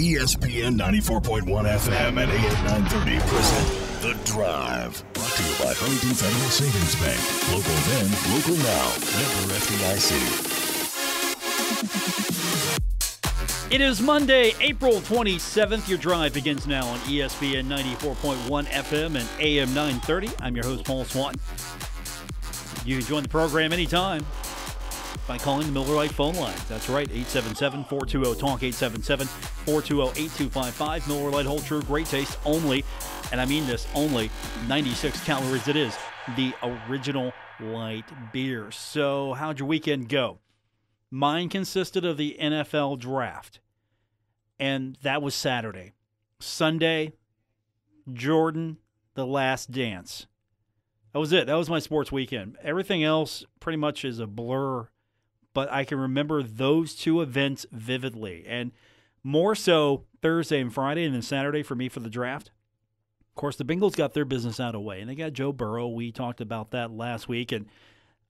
ESPN 94.1 FM and AM 930 present The Drive. Brought to you by Huntington Federal Savings Bank. Local then, local now. Member FDIC. It is Monday, April 27th. Your drive begins now on ESPN 94.1 FM and AM 930. I'm your host, Paul Swann. You can join the program anytime by calling the Miller Lite phone line. That's right, 877 420 TALK, 877 420 8255. Miller Lite Hold True, great taste only, and I mean this, only 96 calories. It is the original light beer. So, how'd your weekend go? Mine consisted of the NFL draft, and that was Saturday. Sunday, Jordan, The Last Dance. That was it. That was my sports weekend. Everything else pretty much is a blur, but I can remember those two events vividly. And more so Thursday and Friday, and then Saturday for me for the draft. Of course, the Bengals got their business out of the way, and they got Joe Burrow. We talked about that last week, and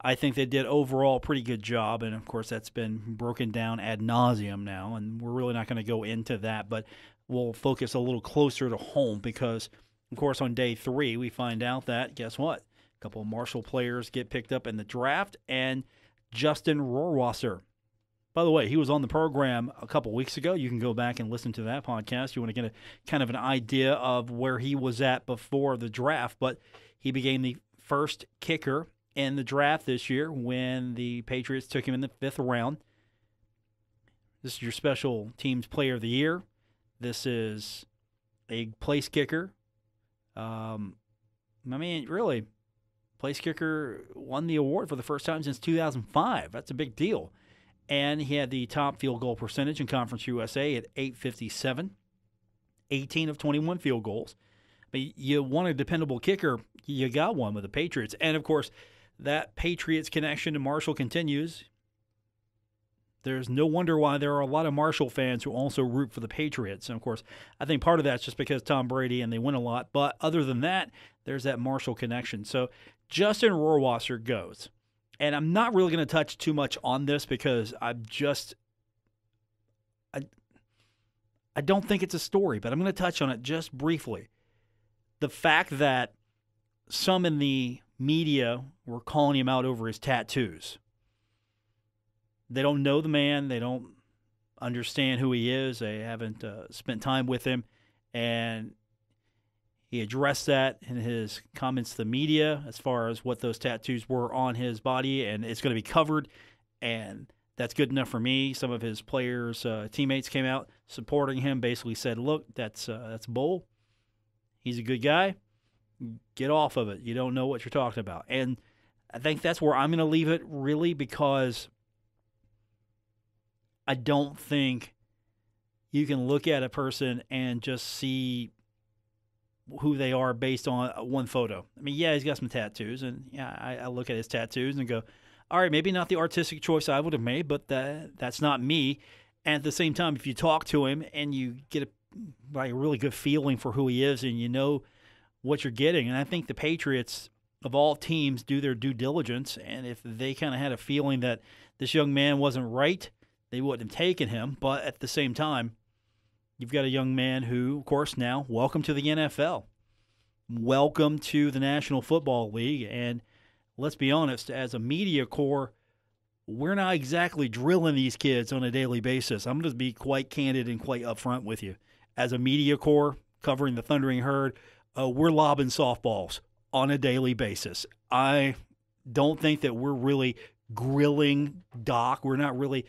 I think they did overall a pretty good job. And of course, that's been broken down ad nauseum now, and we're really not going to go into that, but we'll focus a little closer to home because, of course, on day three, we find out that guess what? A couple of Marshall players get picked up in the draft, and Justin Rohrwasser. By the way, he was on the program a couple weeks ago. You can go back and listen to that podcast. You want to get a kind of an idea of where he was at before the draft, but he became the first kicker in the draft this year when the Patriots took him in the fifth round. This is your special teams player of the year. This is a place kicker. Um, I mean, really, place kicker won the award for the first time since 2005. That's a big deal. And he had the top field goal percentage in Conference USA at 857, 18 of 21 field goals. But you want a dependable kicker, you got one with the Patriots. And of course, that Patriots connection to Marshall continues. There's no wonder why there are a lot of Marshall fans who also root for the Patriots. And of course, I think part of that's just because Tom Brady and they win a lot. But other than that, there's that Marshall connection. So Justin Rohrwasser goes. And I'm not really going to touch too much on this because I'm just I I don't think it's a story, but I'm going to touch on it just briefly. The fact that some in the media were calling him out over his tattoos. They don't know the man. They don't understand who he is. They haven't uh, spent time with him. And he addressed that in his comments to the media as far as what those tattoos were on his body. And it's going to be covered. And that's good enough for me. Some of his players, uh, teammates came out supporting him, basically said, look, that's, uh, that's bull. He's a good guy get off of it. You don't know what you're talking about. And I think that's where I'm going to leave it really because I don't think you can look at a person and just see who they are based on uh, one photo. I mean, yeah, he's got some tattoos, and yeah, I, I look at his tattoos and go, all right, maybe not the artistic choice I would have made, but that that's not me. And at the same time, if you talk to him and you get a, like, a really good feeling for who he is, and you know what you're getting. And I think the Patriots, of all teams, do their due diligence. And if they kind of had a feeling that this young man wasn't right, they wouldn't have taken him. But at the same time, you've got a young man who, of course, now welcome to the NFL, welcome to the National Football League. And let's be honest, as a media corps, we're not exactly drilling these kids on a daily basis. I'm going to be quite candid and quite upfront with you. As a media corps covering the Thundering Herd, uh, we're lobbing softballs on a daily basis. I don't think that we're really grilling Doc. We're not really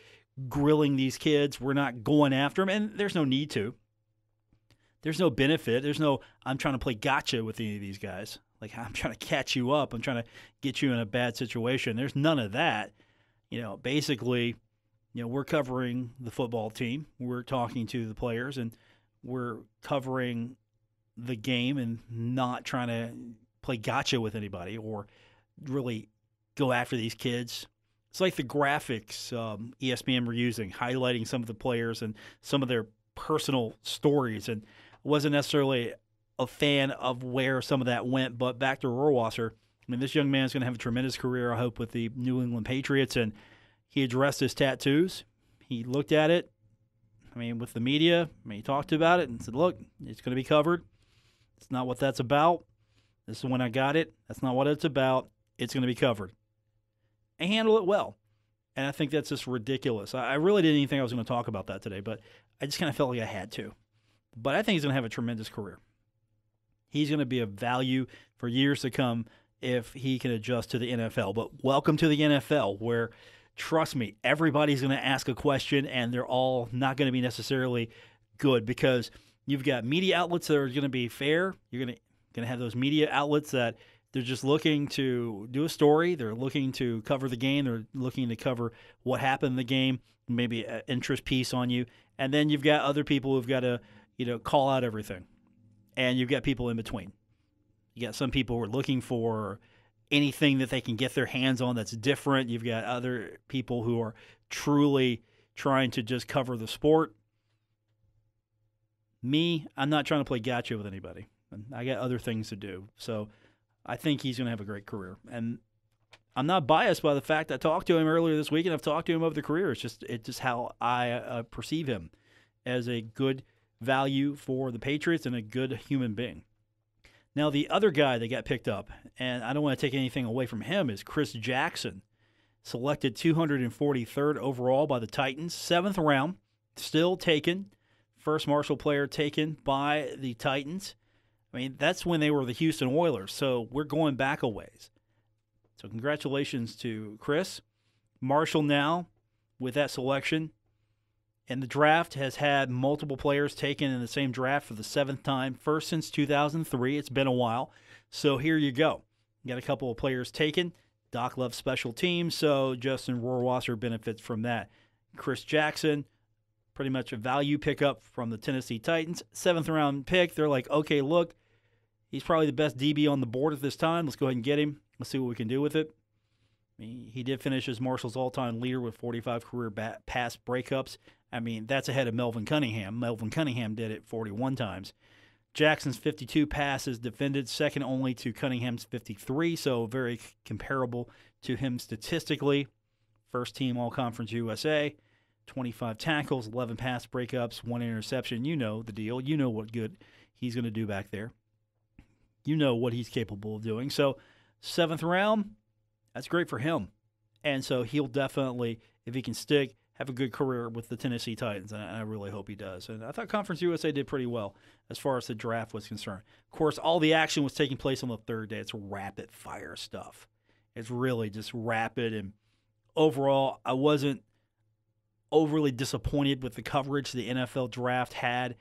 grilling these kids. We're not going after them, and there's no need to. There's no benefit. There's no, I'm trying to play gotcha with any of these guys. Like, I'm trying to catch you up. I'm trying to get you in a bad situation. There's none of that. You know, basically, you know, we're covering the football team. We're talking to the players, and we're covering the game and not trying to play gotcha with anybody or really go after these kids. It's like the graphics um, ESPN were using, highlighting some of the players and some of their personal stories, and wasn't necessarily a fan of where some of that went. But back to Rohrwasser, I mean, this young man is going to have a tremendous career, I hope, with the New England Patriots. And he addressed his tattoos. He looked at it. I mean, with the media, I mean, he talked about it and said, look, it's going to be covered. It's not what that's about. This is when I got it. That's not what it's about. It's going to be covered. And handle it well. And I think that's just ridiculous. I really didn't even think I was going to talk about that today, but I just kind of felt like I had to. But I think he's going to have a tremendous career. He's going to be a value for years to come if he can adjust to the NFL. But welcome to the NFL, where trust me, everybody's going to ask a question and they're all not going to be necessarily good because you've got media outlets that are going to be fair. You're going to going to have those media outlets that they're just looking to do a story. They're looking to cover the game. They're looking to cover what happened in the game, maybe an interest piece on you. And then you've got other people who've got to, you know, call out everything. And you've got people in between. You got some people who are looking for anything that they can get their hands on that's different. You've got other people who are truly trying to just cover the sport. Me, I'm not trying to play gotcha with anybody. I got other things to do. So I think he's going to have a great career. And I'm not biased by the fact I talked to him earlier this week, and I've talked to him over the career. It's just it's just how I uh, perceive him as a good value for the Patriots and a good human being. Now the other guy that got picked up, and I don't want to take anything away from him, is Chris Jackson, selected 243rd overall by the Titans, seventh round, still taken, first Marshall player taken by the Titans. I mean, that's when they were the Houston Oilers. So we're going back a ways. So congratulations to Chris. Marshall now with that selection. And the draft has had multiple players taken in the same draft for the seventh time, first since 2003. It's been a while. So here you go. You got a couple of players taken. Doc loves special teams, so Justin Rohrwasser benefits from that. Chris Jackson, pretty much a value pickup from the Tennessee Titans. Seventh round pick. They're like, okay, look, He's probably the best DB on the board at this time. Let's go ahead and get him. Let's see what we can do with it. He did finish as Marshall's all-time leader with 45 career bat- pass breakups. I mean, that's ahead of Melvin Cunningham. Melvin Cunningham did it 41 times. Jackson's 52 passes defended, second only to Cunningham's 53, so very comparable to him statistically. First team All Conference USA, 25 tackles, 11 pass breakups, one interception. You know the deal. You know what good he's going to do back there you know what he's capable of doing. So, seventh round, that's great for him. And so he'll definitely, if he can stick, have a good career with the Tennessee Titans. And I really hope he does. And I thought Conference USA did pretty well as far as the draft was concerned. Of course, all the action was taking place on the third day. It's rapid fire stuff. It's really just rapid. And overall, I wasn't overly disappointed with the coverage the NFL draft had.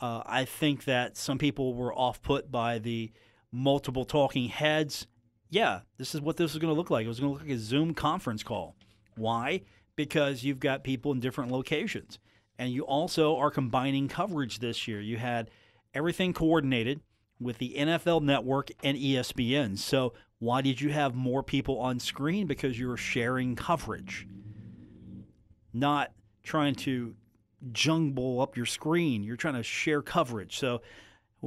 Uh, I think that some people were off put by the multiple talking heads. Yeah, this is what this is going to look like. It was going to look like a Zoom conference call. Why? Because you've got people in different locations. And you also are combining coverage this year. You had everything coordinated with the NFL network and ESPN. So, why did you have more people on screen? Because you were sharing coverage, not trying to jumble up your screen. You're trying to share coverage. So,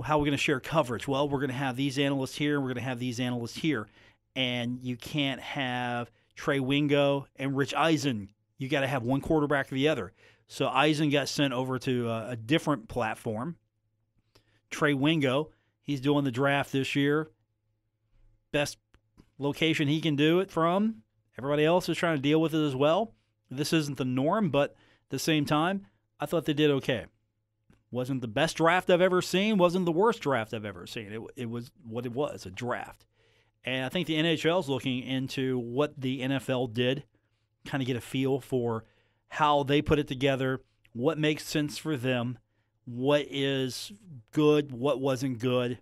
how are we going to share coverage? Well, we're going to have these analysts here, and we're going to have these analysts here. And you can't have Trey Wingo and Rich Eisen. You got to have one quarterback or the other. So Eisen got sent over to a, a different platform. Trey Wingo, he's doing the draft this year. Best location he can do it from. Everybody else is trying to deal with it as well. This isn't the norm, but at the same time, I thought they did okay. Wasn't the best draft I've ever seen, wasn't the worst draft I've ever seen. It, it was what it was a draft. And I think the NHL is looking into what the NFL did, kind of get a feel for how they put it together, what makes sense for them, what is good, what wasn't good.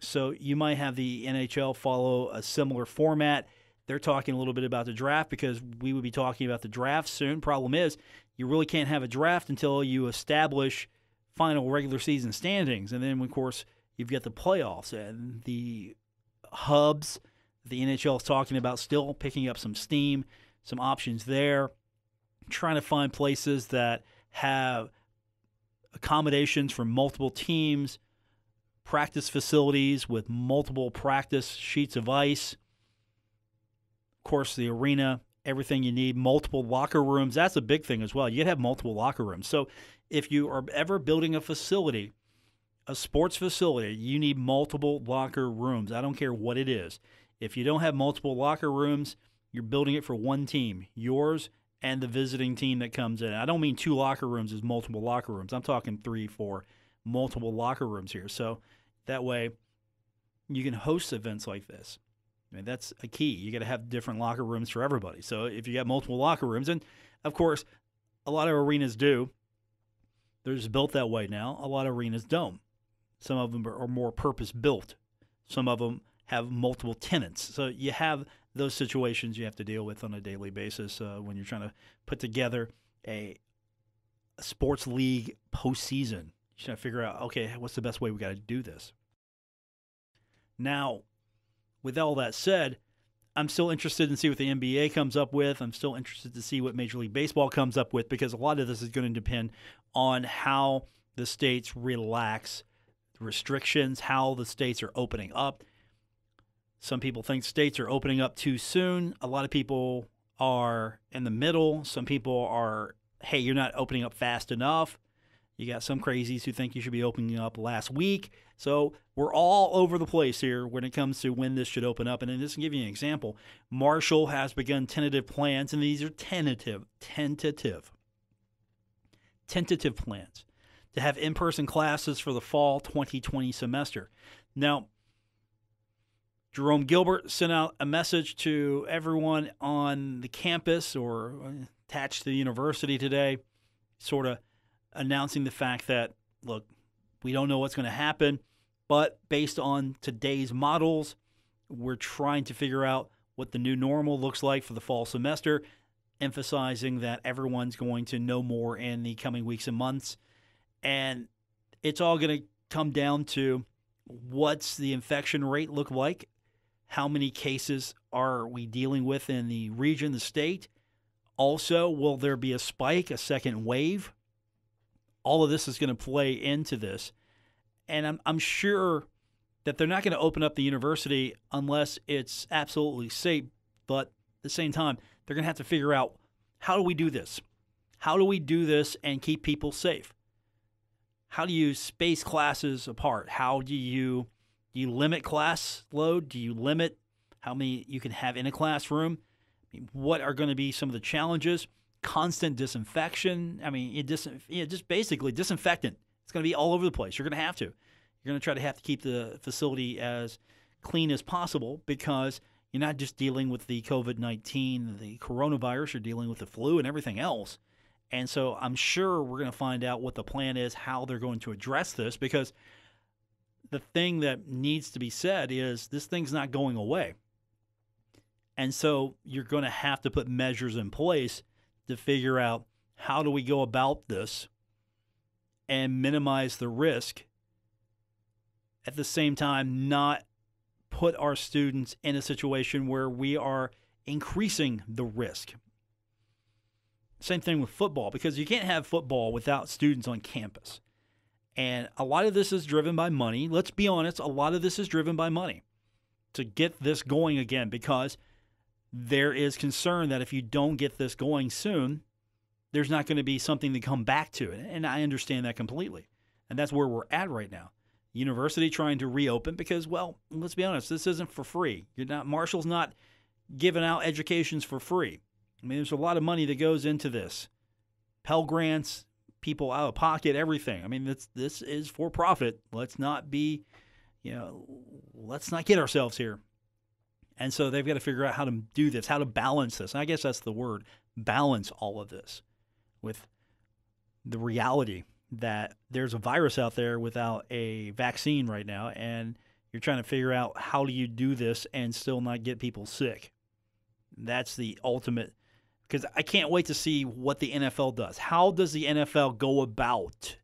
So you might have the NHL follow a similar format. They're talking a little bit about the draft because we would be talking about the draft soon. Problem is, you really can't have a draft until you establish final regular season standings. And then, of course, you've got the playoffs and the hubs. The NHL is talking about still picking up some steam, some options there, trying to find places that have accommodations for multiple teams, practice facilities with multiple practice sheets of ice. Of course, the arena everything you need, multiple locker rooms. That's a big thing as well. You have multiple locker rooms. So if you are ever building a facility, a sports facility, you need multiple locker rooms. I don't care what it is. If you don't have multiple locker rooms, you're building it for one team, yours and the visiting team that comes in. I don't mean two locker rooms as multiple locker rooms. I'm talking three, four, multiple locker rooms here. So that way you can host events like this. I mean, that's a key. You got to have different locker rooms for everybody. So if you got multiple locker rooms, and of course, a lot of arenas do. They're just built that way now. A lot of arenas don't. Some of them are more purpose built. Some of them have multiple tenants. So you have those situations you have to deal with on a daily basis uh, when you're trying to put together a, a sports league postseason. You're trying to figure out, okay, what's the best way we got to do this? Now, with all that said, I'm still interested in see what the NBA comes up with. I'm still interested to see what Major League Baseball comes up with because a lot of this is going to depend on how the states relax restrictions, how the states are opening up. Some people think states are opening up too soon. A lot of people are in the middle. Some people are, hey, you're not opening up fast enough. You got some crazies who think you should be opening up last week. So we're all over the place here when it comes to when this should open up. And just to give you an example, Marshall has begun tentative plans, and these are tentative, tentative, tentative plans to have in person classes for the fall 2020 semester. Now, Jerome Gilbert sent out a message to everyone on the campus or attached to the university today, sort of announcing the fact that, look, we don't know what's going to happen, but based on today's models, we're trying to figure out what the new normal looks like for the fall semester, emphasizing that everyone's going to know more in the coming weeks and months. And it's all going to come down to what's the infection rate look like how many cases are we dealing with in the region, the state? Also, will there be a spike, a second wave? All of this is going to play into this. And I'm, I'm sure that they're not going to open up the university unless it's absolutely safe. But at the same time, they're going to have to figure out how do we do this? How do we do this and keep people safe? How do you space classes apart? How do you do you limit class load? Do you limit how many you can have in a classroom? I mean, what are going to be some of the challenges? Constant disinfection. I mean, it dis- yeah, just basically disinfectant. It's going to be all over the place. You're going to have to. You're going to try to have to keep the facility as clean as possible because you're not just dealing with the COVID 19, the coronavirus, you're dealing with the flu and everything else. And so I'm sure we're going to find out what the plan is, how they're going to address this, because the thing that needs to be said is this thing's not going away. And so you're going to have to put measures in place to figure out how do we go about this and minimize the risk at the same time not put our students in a situation where we are increasing the risk. Same thing with football because you can't have football without students on campus. And a lot of this is driven by money. Let's be honest, a lot of this is driven by money to get this going again because there is concern that if you don't get this going soon, there's not going to be something to come back to. And I understand that completely. And that's where we're at right now. University trying to reopen because, well, let's be honest, this isn't for free. You're not Marshall's not giving out educations for free. I mean, there's a lot of money that goes into this. Pell Grants, people out of pocket, everything. I mean, this this is for profit. Let's not be, you know, let's not get ourselves here. And so they've got to figure out how to do this, how to balance this. And I guess that's the word, balance all of this with the reality that there's a virus out there without a vaccine right now and you're trying to figure out how do you do this and still not get people sick. That's the ultimate because I can't wait to see what the NFL does. How does the NFL go about?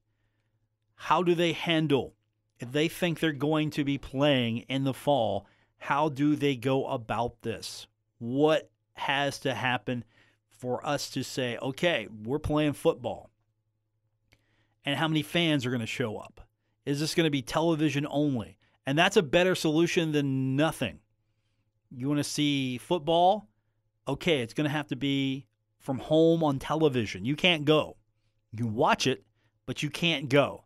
How do they handle if they think they're going to be playing in the fall? How do they go about this? What has to happen for us to say, okay, we're playing football? And how many fans are going to show up? Is this going to be television only? And that's a better solution than nothing. You want to see football? okay, it's going to have to be from home on television. You can't go. You can watch it, but you can't go.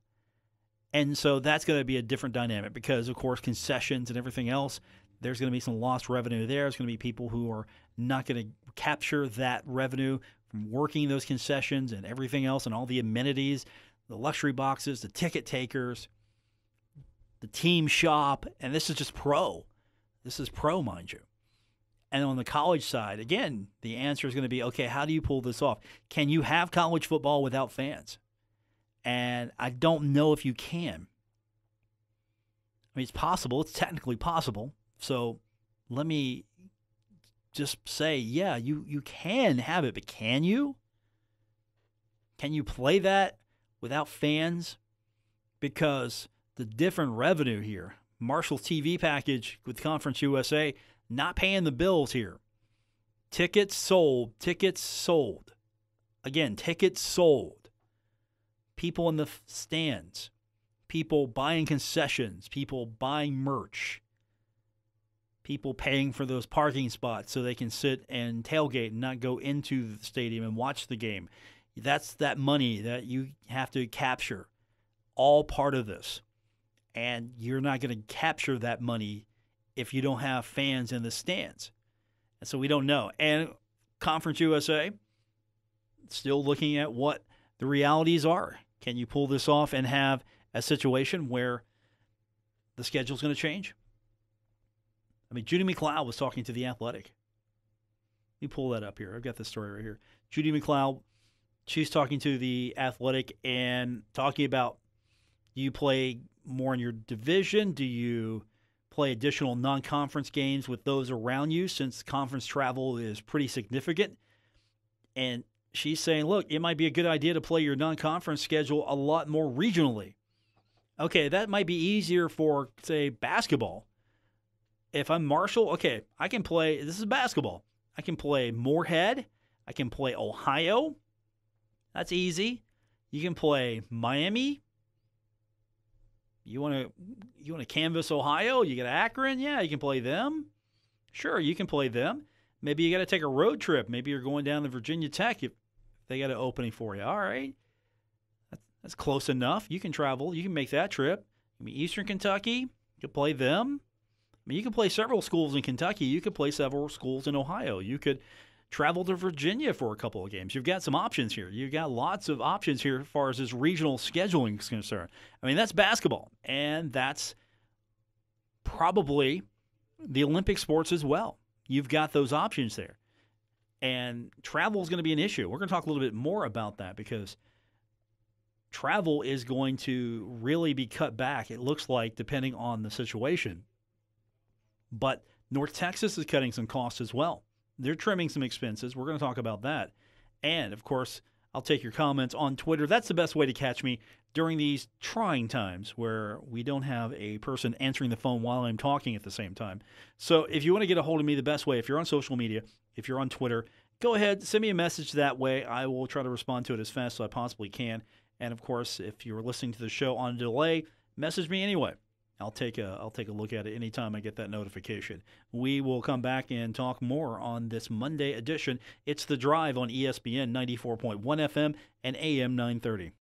And so that's going to be a different dynamic because, of course, concessions and everything else, there's going to be some lost revenue there. There's going to be people who are not going to capture that revenue from working those concessions and everything else and all the amenities, the luxury boxes, the ticket takers, the team shop. And this is just pro. This is pro, mind you. And on the college side, again, the answer is going to be okay, how do you pull this off? Can you have college football without fans? And I don't know if you can. I mean, it's possible, it's technically possible. So let me just say, yeah, you, you can have it, but can you? Can you play that without fans? Because the different revenue here, Marshall TV package with Conference USA, not paying the bills here. Tickets sold, tickets sold. Again, tickets sold. People in the stands, people buying concessions, people buying merch, people paying for those parking spots so they can sit and tailgate and not go into the stadium and watch the game. That's that money that you have to capture, all part of this. And you're not going to capture that money if you don't have fans in the stands. And so we don't know. And Conference USA, still looking at what the realities are. Can you pull this off and have a situation where the schedule's going to change? I mean, Judy MacLeod was talking to the Athletic. Let me pull that up here. I've got this story right here. Judy MacLeod, she's talking to the Athletic and talking about do you play more in your division? Do you play additional non conference games with those around you since conference travel is pretty significant. And she's saying, look, it might be a good idea to play your non conference schedule a lot more regionally. Okay, that might be easier for, say, basketball. If I'm Marshall, okay, I can play, this is basketball. I can play Morehead. I can play Ohio. That's easy. You can play Miami, you want to you want to canvas Ohio? You get Akron? Yeah, you can play them. Sure, you can play them. Maybe you got to take a road trip. Maybe you're going down to Virginia Tech if they got an opening for you. All right, that's close enough. You can travel. You can make that trip. I mean, Eastern Kentucky, you can play them. I mean, you can play several schools in Kentucky. You could play several schools in Ohio. You could travel to Virginia for a couple of games. You've got some options here. You've got lots of options here as far as this regional scheduling is concerned. I mean, that's basketball, and that's probably the Olympic sports as well. You've got those options there. And travel is going to be an issue. We're going to talk a little bit more about that because travel is going to really be cut back, it looks like, depending on the situation. But North Texas is cutting some costs as well. They're trimming some expenses. We're going to talk about that. And of course, I'll take your comments on Twitter. That's the best way to catch me during these trying times where we don't have a person answering the phone while I'm talking at the same time. So if you want to get a hold of me, the best way, if you're on social media, if you're on Twitter, go ahead, send me a message that way. I will try to respond to it as fast as I possibly can. And of course, if you're listening to the show on delay, message me anyway. I'll take a I'll take a look at it anytime I get that notification. We will come back and talk more on this Monday edition. It's the drive on ESPN 94.1 FM and AM 930.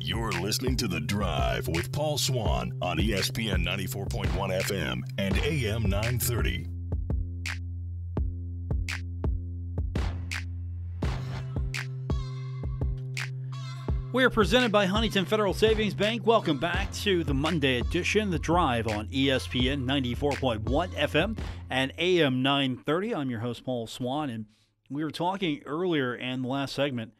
You're listening to The Drive with Paul Swann on ESPN 94.1 FM and AM 930. We are presented by Huntington Federal Savings Bank. Welcome back to the Monday edition, The Drive on ESPN 94.1 FM and AM 930. I'm your host, Paul Swann, and we were talking earlier in the last segment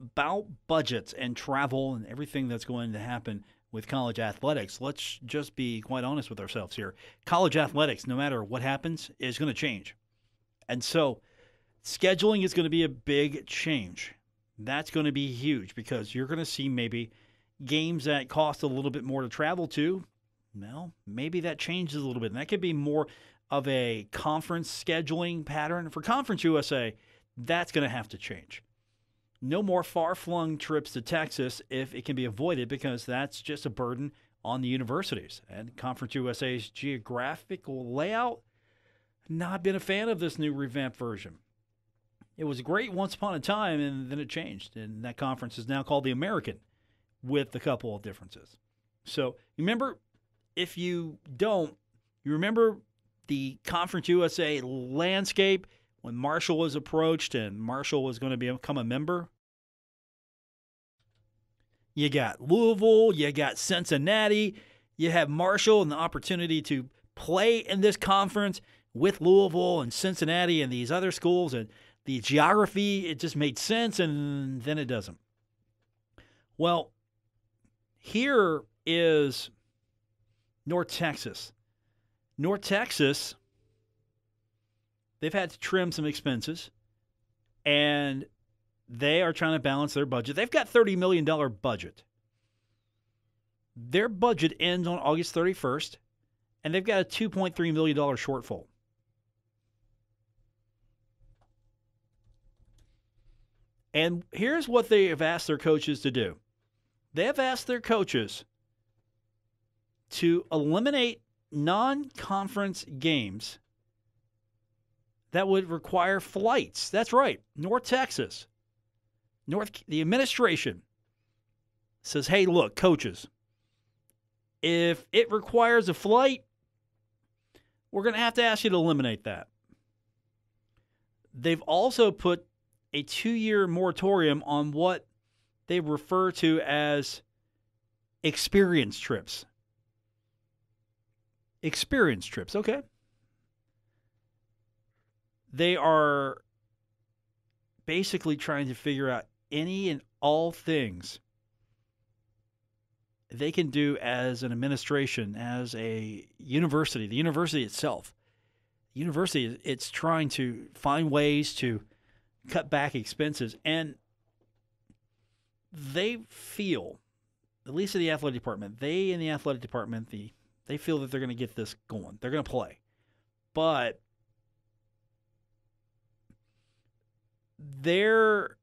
about budgets and travel and everything that's going to happen with college athletics. Let's just be quite honest with ourselves here. College athletics, no matter what happens, is going to change. And so scheduling is going to be a big change that's going to be huge because you're going to see maybe games that cost a little bit more to travel to. Well, maybe that changes a little bit. And that could be more of a conference scheduling pattern. For Conference USA, that's going to have to change. No more far flung trips to Texas if it can be avoided because that's just a burden on the universities. And Conference USA's geographical layout, not been a fan of this new revamped version. It was great once upon a time, and then it changed. And that conference is now called the American. with a couple of differences. So remember, if you don't, you remember the Conference USA landscape when Marshall was approached and Marshall was going to become a member. You got Louisville, you got Cincinnati, you have Marshall and the opportunity to play in this conference with Louisville and Cincinnati and these other schools and the geography it just made sense and then it doesn't. Well, here is North Texas. North Texas, they've had to trim some expenses and they are trying to balance their budget. They've got $30 million budget. Their budget ends on August 31st, and they've got a $2.3 million shortfall. And here's what they have asked their coaches to do they have asked their coaches to eliminate non conference games that would require flights. That's right, North Texas. North the administration says, "Hey, look, coaches, if it requires a flight, we're going to have to ask you to eliminate that." They've also put a 2-year moratorium on what they refer to as experience trips. Experience trips, okay? They are basically trying to figure out any and all things they can do as an administration, as a university, the university itself. University, it's trying to find ways to cut back expenses. And they feel, at least in the athletic department, they in the athletic department, the they feel that they're going to get this going. They're going to play. But they're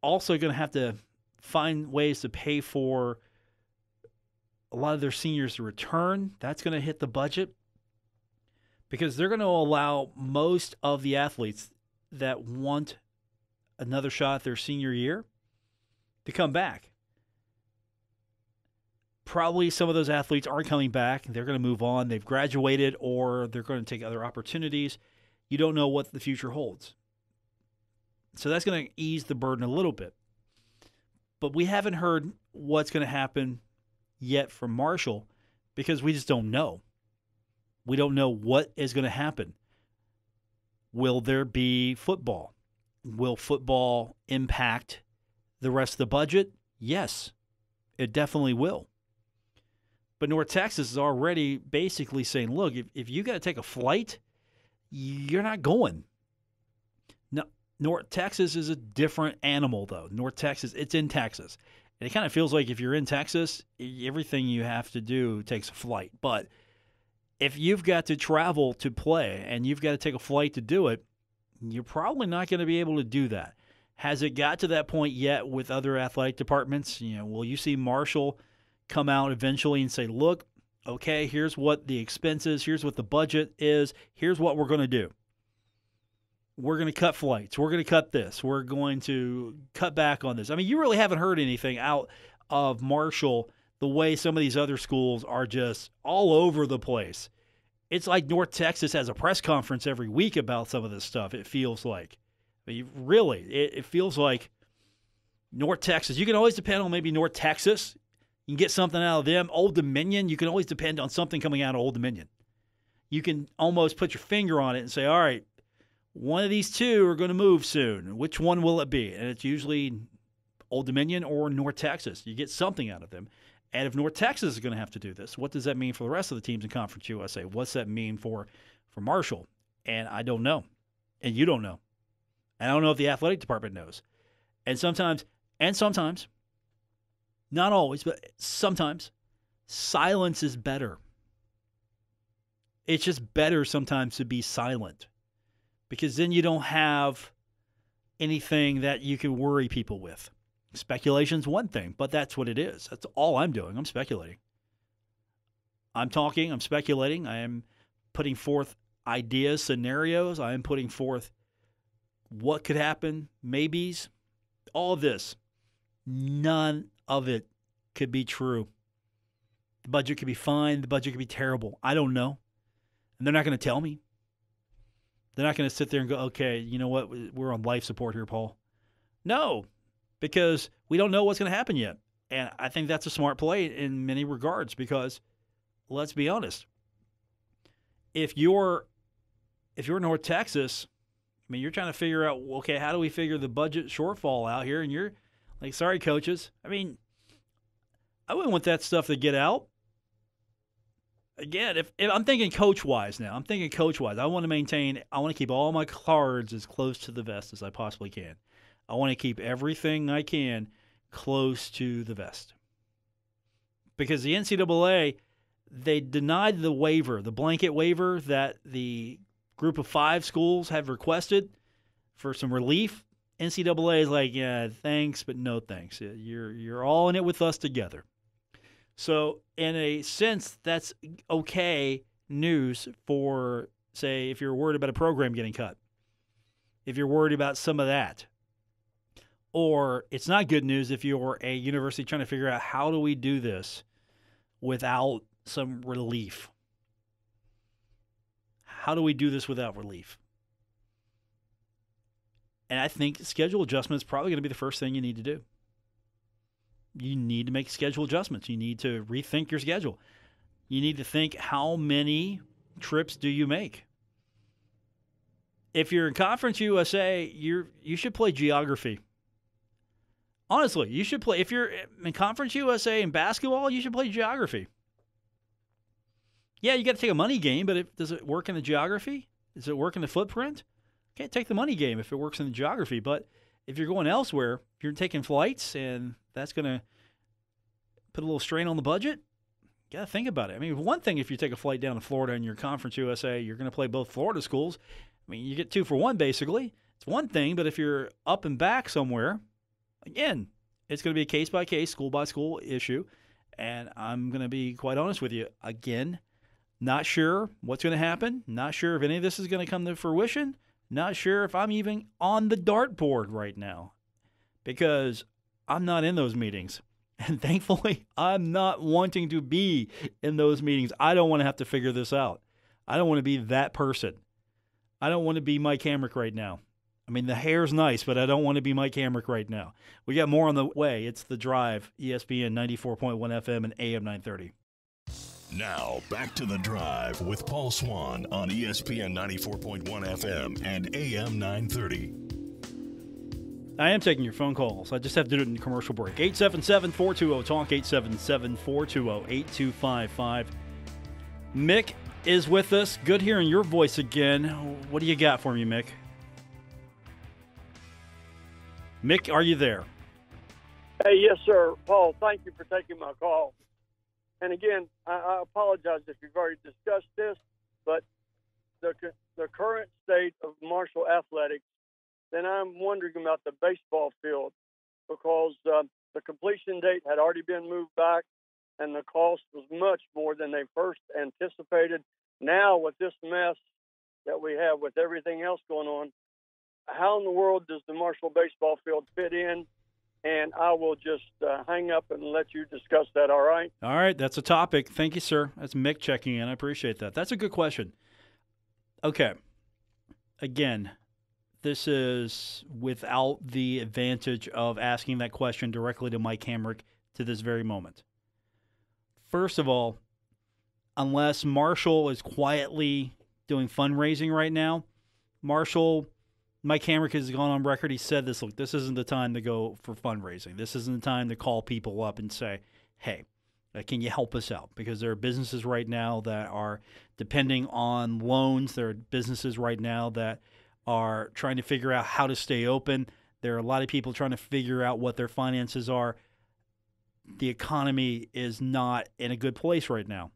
also going to have to find ways to pay for a lot of their seniors to return. That's going to hit the budget because they're going to allow most of the athletes that want another shot their senior year to come back. Probably some of those athletes aren't coming back. They're going to move on. They've graduated or they're going to take other opportunities. You don't know what the future holds. So that's going to ease the burden a little bit. But we haven't heard what's going to happen yet from Marshall because we just don't know. We don't know what is going to happen. Will there be football? Will football impact the rest of the budget? Yes, it definitely will. But North Texas is already basically saying, look, if, if you got to take a flight, you're not going. North Texas is a different animal, though. North Texas, it's in Texas. And it kind of feels like if you're in Texas, everything you have to do takes a flight. But if you've got to travel to play and you've got to take a flight to do it, you're probably not going to be able to do that. Has it got to that point yet with other athletic departments? You know, will you see Marshall come out eventually and say, "Look, okay, here's what the expenses, here's what the budget is, here's what we're going to do." we're going to cut flights. We're going to cut this. We're going to cut back on this. I mean, you really haven't heard anything out of Marshall the way some of these other schools are just all over the place. It's like North Texas has a press conference every week about some of this stuff, it feels like. I mean, really, it, it feels like North Texas. You can always depend on maybe North Texas. You can get something out of them. Old Dominion, you can always depend on something coming out of Old Dominion. You can almost put your finger on it and say, all right, one of these two are going to move soon. Which one will it be? And it's usually Old Dominion or North Texas. You get something out of them. And if North Texas is going to have to do this, what does that mean for the rest of the teams in Conference USA? What's that mean for for Marshall? And I don't know. And you don't know. And I don't know if the athletic department knows. And sometimes, and sometimes, not always, but sometimes, silence is better. It's just better sometimes to be silent because then you don't have anything that you can worry people with. Speculation's one thing, but that's what it is. That's all I'm doing. I'm speculating. I'm talking, I'm speculating, I am putting forth ideas, scenarios, I am putting forth what could happen, maybes, all of this. None of it could be true. The budget could be fine. The budget could be terrible. I don't know. And they're not going to tell me. They're not going to sit there and go, okay, you know what? We're on life support here, Paul. No, because we don't know what's going to happen yet. And I think that's a smart play in many regards because let's be honest. If you're if you're North Texas, I mean, you're trying to figure out, okay, how do we figure the budget shortfall out here? And you're like, sorry, coaches. I mean, I wouldn't want that stuff to get out. Again, if, if I'm thinking coach wise now, I'm thinking coach wise. I want to maintain, I want to keep all my cards as close to the vest as I possibly can. I want to keep everything I can close to the vest. Because the NCAA, they denied the waiver, the blanket waiver that the group of five schools have requested for some relief. NCAA is like, yeah, thanks, but no thanks. You're you're all in it with us together. So, in a sense, that's okay news for, say, if you're worried about a program getting cut, if you're worried about some of that. Or it's not good news if you're a university trying to figure out how do we do this without some relief. How do we do this without relief? And I think schedule adjustment is probably going to be the first thing you need to do. You need to make schedule adjustments. You need to rethink your schedule. You need to think how many trips do you make? If you're in Conference USA, you're you should play geography. Honestly, you should play if you're in Conference USA in basketball, you should play geography. Yeah, you got to take a money game, but if, does it work in the geography? Does it work in the footprint? Can't take the money game if it works in the geography. But if you're going elsewhere, if you're taking flights and that's going to put a little strain on the budget, got to think about it. I mean, one thing if you take a flight down to Florida and you're Conference USA, you're going to play both Florida schools. I mean, you get two for one basically. It's one thing, but if you're up and back somewhere, again, it's going to be a case by case, school by school issue. And I'm going to be quite honest with you. Again, not sure what's going to happen. Not sure if any of this is going to come to fruition. Not sure if I'm even on the dartboard right now because I'm not in those meetings. And thankfully, I'm not wanting to be in those meetings. I don't want to have to figure this out. I don't want to be that person. I don't want to be Mike Hamrick right now. I mean, the hair's nice, but I don't want to be Mike Hamrick right now. We got more on the way. It's The Drive, ESPN 94.1 FM and AM 930. Now, back to the drive with Paul Swann on ESPN 94.1 FM and AM 930. I am taking your phone calls. I just have to do it in the commercial break. 877 420 TALK, 877 420 8255. Mick is with us. Good hearing your voice again. What do you got for me, Mick? Mick, are you there? Hey, yes, sir. Paul, thank you for taking my call. And again, I, I apologize if you've already discussed this, but the the current state of Marshall athletics, then I'm wondering about the baseball field because uh, the completion date had already been moved back, and the cost was much more than they first anticipated. Now, with this mess that we have with everything else going on, how in the world does the Marshall baseball field fit in and I will just uh, hang up and let you discuss that. All right. All right. That's a topic. Thank you, sir. That's Mick checking in. I appreciate that. That's a good question. Okay. Again, this is without the advantage of asking that question directly to Mike Hamrick to this very moment. First of all, unless Marshall is quietly doing fundraising right now, Marshall Mike Hamrick has gone on record. He said this look, this isn't the time to go for fundraising. This isn't the time to call people up and say, hey, uh, can you help us out? Because there are businesses right now that are depending on loans. There are businesses right now that are trying to figure out how to stay open. There are a lot of people trying to figure out what their finances are. The economy is not in a good place right now.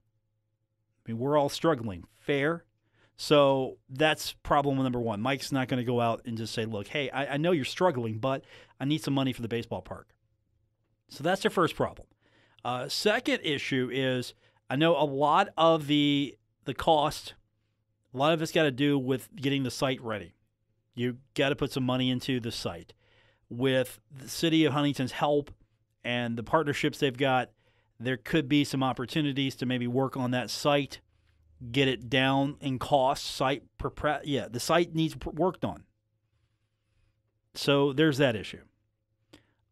I mean, we're all struggling. Fair, so that's problem number one. Mike's not going to go out and just say, look, hey, I, I, know you're struggling, but I need some money for the baseball park. So that's their first problem. Uh, second issue is I know a lot of the the cost, a lot of it's got to do with getting the site ready. You got to put some money into the site. With the city of Huntington's help and the partnerships they've got, there could be some opportunities to maybe work on that site, get it down in cost. Site per yeah, the site needs worked on. So there's that issue.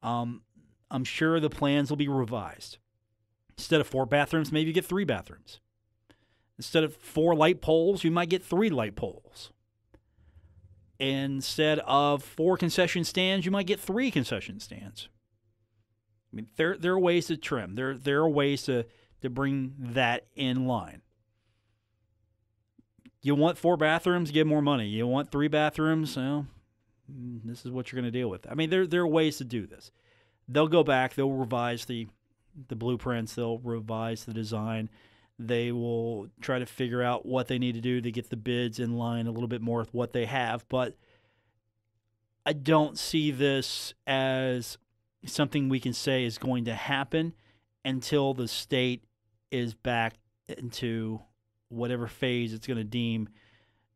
Um, I'm sure the plans will be revised. Instead of four bathrooms, maybe you get three bathrooms. Instead of four light poles, you might get three light poles. Instead of four concession stands, you might get three concession stands. I mean, there there are ways to trim. There there are ways to to bring that in line. You want four bathrooms, get more money. You want three bathrooms, well, this is what you're going to deal with. I mean, there there are ways to do this. They'll go back. They'll revise the the blueprints. They'll revise the design. They will try to figure out what they need to do to get the bids in line a little bit more with what they have. But I don't see this as something we can say is going to happen until the state is back into whatever phase it's going to deem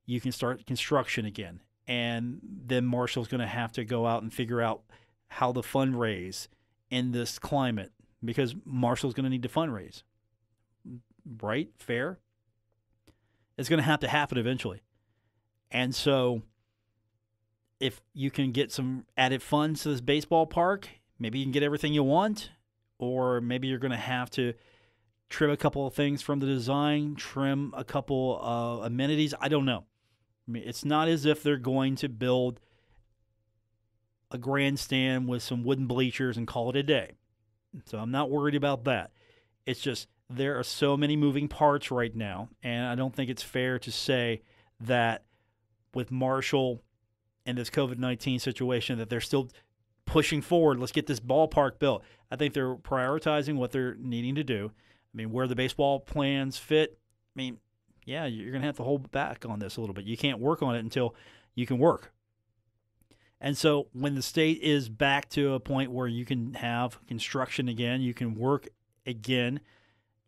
you can start construction again. And then Marshall's going to have to go out and figure out how to fundraise in this climate because Marshall's going to need to fundraise. Right? Fair? It's going to have to happen eventually. And so if you can get some added funds to this baseball park maybe you can get everything you want, or maybe you're going to have to trim a couple of things from the design, trim a couple of amenities. I don't know. I mean, it's not as if they're going to build a grandstand with some wooden bleachers and call it a day. So I'm not worried about that. It's just there are so many moving parts right now, and I don't think it's fair to say that with Marshall and this COVID 19 situation that they're still pushing forward. Let's get this ballpark built. I think they're prioritizing what they're needing to do. I mean, where the baseball plans fit. I mean, yeah, you're going to have to hold back on this a little bit. You can't work on it until you can work. And so when the state is back to a point where you can have construction again, you can work again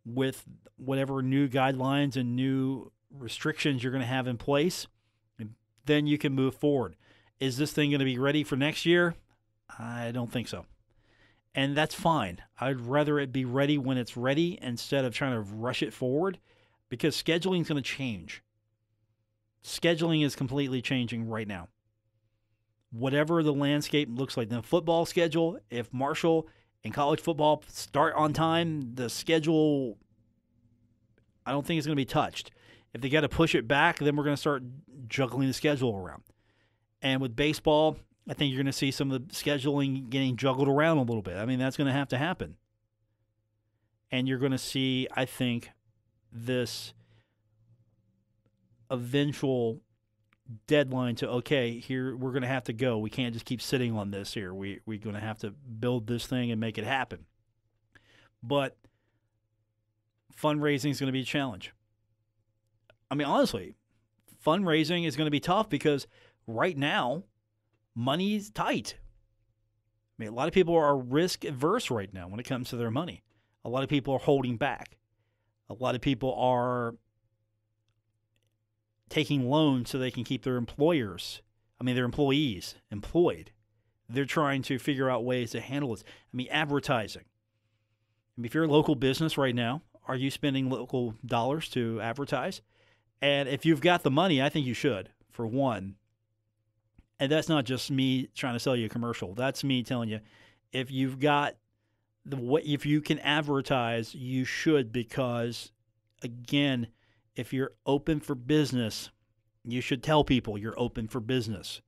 with whatever new guidelines and new restrictions you're going to have in place, then you can move forward. Is this thing going to be ready for next year? I don't think so. And that's fine. I'd rather it be ready when it's ready instead of trying to rush it forward because scheduling is going to change. Scheduling is completely changing right now. Whatever the landscape looks like, the football schedule, if Marshall and college football start on time, the schedule, I don't think it's going to be touched. If they got to push it back, then we're going to start juggling the schedule around. And with baseball, I think you're going to see some of the scheduling getting juggled around a little bit. I mean, that's going to have to happen. And you're going to see, I think, this eventual deadline to okay here we're going to have to go we can't just keep sitting on this here we, we're going to have to build this thing and make it happen but fundraising is going to be a challenge i mean honestly fundraising is going to be tough because right now money's tight. I mean, a lot of people are risk averse right now when it comes to their money. A lot of people are holding back. A lot of people are taking loans so they can keep their employers, I mean, their employees employed. They're trying to figure out ways to handle this. I mean, advertising. I mean, if you're a local business right now, are you spending local dollars to advertise? And if you've got the money, I think you should, for one and that's not just me trying to sell you a commercial. That's me telling you, if you've got the what, if you can advertise, you should because, again, if you're open for business, you should tell people you're open for business.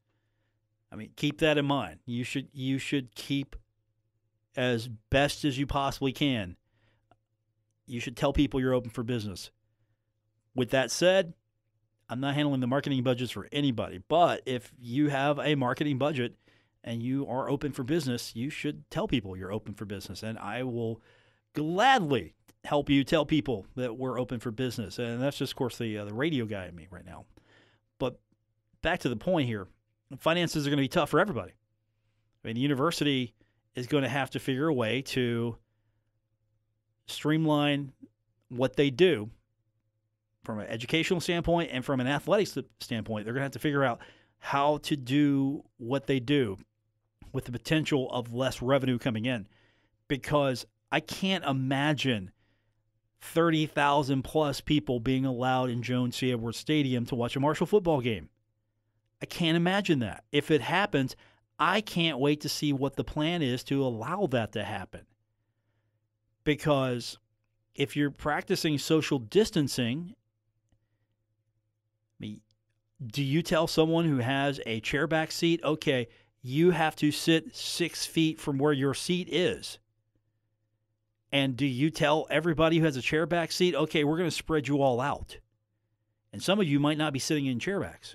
I mean, keep that in mind. You should you should keep as best as you possibly can. You should tell people you're open for business. With that said, I'm not handling the marketing budgets for anybody, but if you have a marketing budget and you are open for business, you should tell people you're open for business. And I will gladly help you tell people that we're open for business. And that's just, of course, the, uh, the radio guy in me right now. But back to the point here finances are going to be tough for everybody. I mean, the university is going to have to figure a way to streamline what they do from an educational standpoint and from an athletics standpoint, they're going to have to figure out how to do what they do with the potential of less revenue coming in. because I can't imagine 30,000 plus people being allowed in Joan C. Edwards Stadium to watch a Marshall football game. I can't imagine that. If it happens, I can't wait to see what the plan is to allow that to happen. Because if you're practicing social distancing, do you tell someone who has a chairback seat, okay, you have to sit six feet from where your seat is? And do you tell everybody who has a chairback seat, okay, we're going to spread you all out? And some of you might not be sitting in chairbacks.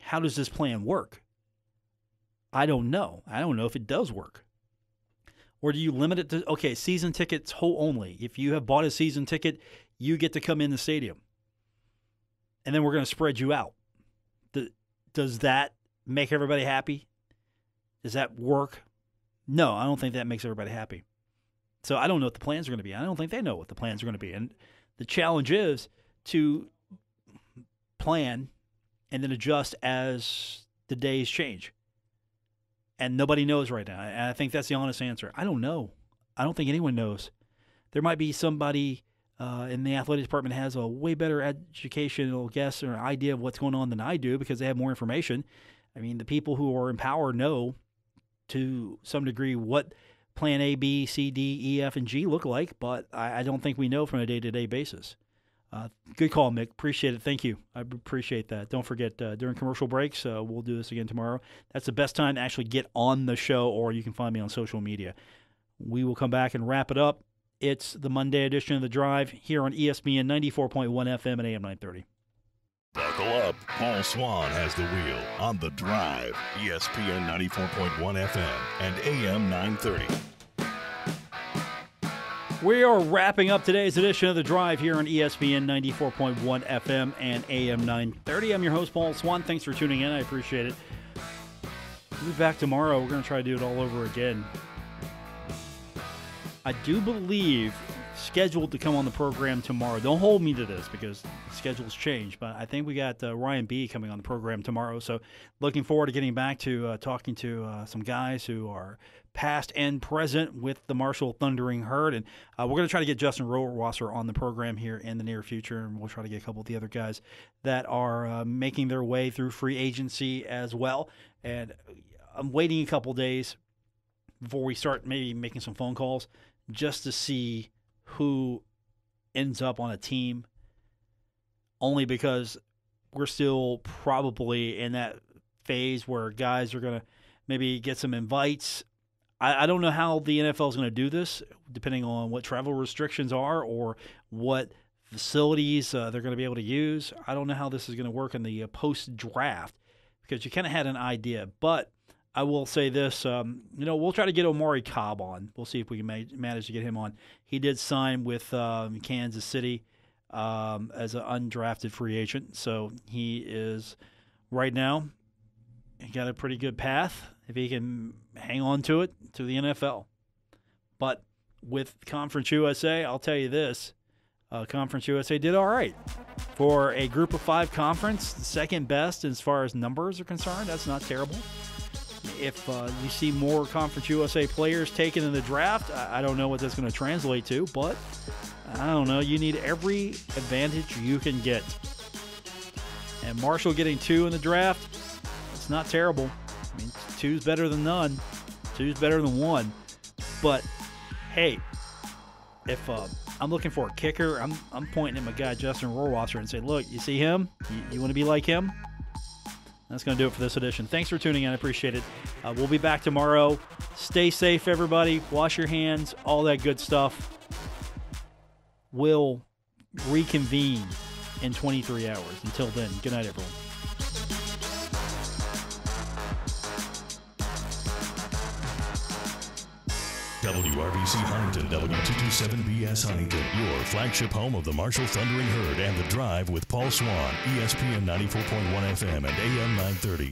How does this plan work? I don't know. I don't know if it does work. Or do you limit it to, okay, season tickets whole only? If you have bought a season ticket, you get to come in the stadium. And then we're going to spread you out. Does that make everybody happy? Does that work? No, I don't think that makes everybody happy. So I don't know what the plans are going to be. I don't think they know what the plans are going to be. And the challenge is to plan and then adjust as the days change. And nobody knows right now. And I think that's the honest answer. I don't know. I don't think anyone knows. There might be somebody uh, in the athletic department has a way better educational guess or idea of what's going on than I do because they have more information. I mean, the people who are in power know to some degree what plan A, B, C, D, E, F, and G look like, but I, I don't think we know from a day to day basis. Uh, good call, Mick. Appreciate it. Thank you. I appreciate that. Don't forget uh, during commercial breaks, uh, we'll do this again tomorrow. That's the best time to actually get on the show, or you can find me on social media. We will come back and wrap it up. It's the Monday edition of The Drive here on ESPN 94.1 FM and AM 930. Buckle up. Paul Swann has the wheel on The Drive, ESPN 94.1 FM and AM 930. We are wrapping up today's edition of The Drive here on ESPN 94.1 FM and AM 930. I'm your host, Paul Swann. Thanks for tuning in. I appreciate it. We'll be back tomorrow. We're going to try to do it all over again. I do believe scheduled to come on the program tomorrow. Don't hold me to this because schedules change, but I think we got uh, Ryan Bee coming on the program tomorrow. So looking forward to getting back to uh, talking to uh, some guys who are past and present with the Marshall Thundering Herd. And uh, we're going to try to get Justin Rohrwasser on the program here in the near future. And we'll try to get a couple of the other guys that are uh, making their way through free agency as well. And I'm waiting a couple days before we start maybe making some phone calls just to see who ends up on a team only because we're still probably in that phase where guys are going to maybe get some invites. I, I don't know how the NFL is going to do this, depending on what travel restrictions are or what facilities uh, they're going to be able to use. I don't know how this is going to work in the uh, post draft because you kind of had an idea. But I will say this, um, you know, we'll try to get Omari Cobb on. We'll see if we can ma- manage to get him on. He did sign with um, Kansas City um, as an undrafted free agent, so he is right now. He got a pretty good path if he can hang on to it to the NFL. But with Conference USA, I'll tell you this: uh, Conference USA did all right for a Group of Five conference, second best as far as numbers are concerned. That's not terrible if uh, you see more Conference USA players taken in the draft, I, I don't know what that's going to translate to, but I don't know. You need every advantage you can get. And Marshall getting two in the draft, it's not terrible. I mean, two's better than none, two's better than one. But hey, if uh, I'm looking for a kicker, I'm, I'm pointing at my guy Justin Rohrwasser and say, look, you see him? You, you want to be like him? That's going to do it for this edition. Thanks for tuning in. I appreciate it. Uh, we'll be back tomorrow. Stay safe, everybody. Wash your hands, all that good stuff. We'll reconvene in 23 hours. Until then, good night, everyone. WRVC Huntington, W227BS Huntington, your flagship home of the Marshall Thundering Herd and the Drive with Paul Swann, ESPN 94.1 FM and AM 930.